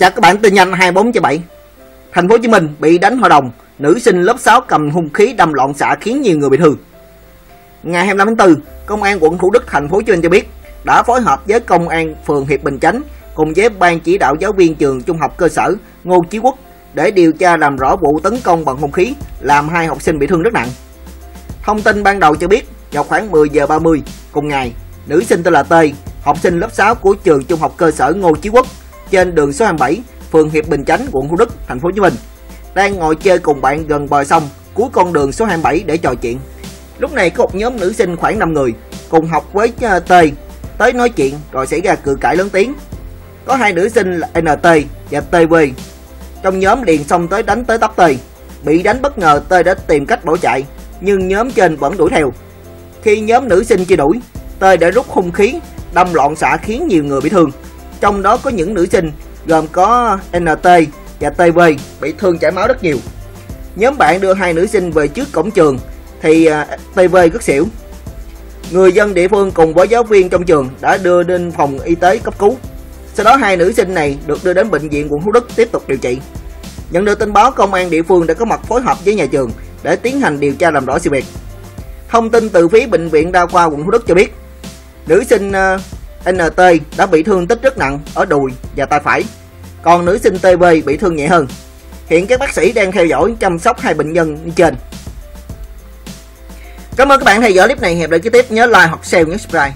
Chào các bạn, tin nhanh 24 cho 7 Thành phố Hồ Chí Minh bị đánh hội đồng, Nữ sinh lớp 6 cầm hung khí đâm loạn xạ khiến nhiều người bị thương. Ngày 25 tháng 4 Công an quận Thủ Đức, thành phố Hồ Chí Minh cho biết Đã phối hợp với công an phường Hiệp Bình Chánh Cùng với ban chỉ đạo giáo viên trường trung học cơ sở Ngô Chí Quốc Để điều tra làm rõ vụ tấn công bằng hung khí Làm hai học sinh bị thương rất nặng. Thông tin ban đầu cho biết, Vào khoảng 10 giờ 30 cùng ngày, Nữ sinh tên là Tê Học sinh lớp 6 của trường trung học cơ sở Ngô Chí Quốc trên đường số 27, phường Hiệp Bình Chánh, quận Thủ Đức, thành phố Hồ Chí Minh. Đang ngồi chơi cùng bạn gần bờ sông, cuối con đường số 27 để trò chuyện. Lúc này có một nhóm nữ sinh khoảng 5 người cùng học với ờ, T tới nói chuyện rồi xảy ra cự cãi lớn tiếng. Có hai nữ sinh là NT và TV. Trong nhóm liền xông tới đánh tới tấp T. Bị đánh bất ngờ T đã tìm cách bỏ chạy, nhưng nhóm trên vẫn đuổi theo. Khi nhóm nữ sinh chưa đuổi, T đã rút hung khí đâm loạn xạ khiến nhiều người bị thương trong đó có những nữ sinh gồm có NT và TV bị thương chảy máu rất nhiều. Nhóm bạn đưa hai nữ sinh về trước cổng trường thì à, TV rất xỉu. Người dân địa phương cùng với giáo viên trong trường đã đưa đến phòng y tế cấp cứu. Sau đó hai nữ sinh này được đưa đến bệnh viện quận Thủ Đức tiếp tục điều trị. Nhận được tin báo, công an địa phương đã có mặt phối hợp với nhà trường để tiến hành điều tra làm rõ sự việc. Thông tin từ phía bệnh viện đa khoa quận Thủ Đức cho biết, nữ sinh à, NT đã bị thương tích rất nặng ở đùi và tay phải, còn nữ sinh TB bị thương nhẹ hơn. Hiện các bác sĩ đang theo dõi chăm sóc hai bệnh nhân trên. Cảm ơn các bạn theo dõi clip này. Hẹn gặp lại kế tiếp nhớ like hoặc share nhé subscribe.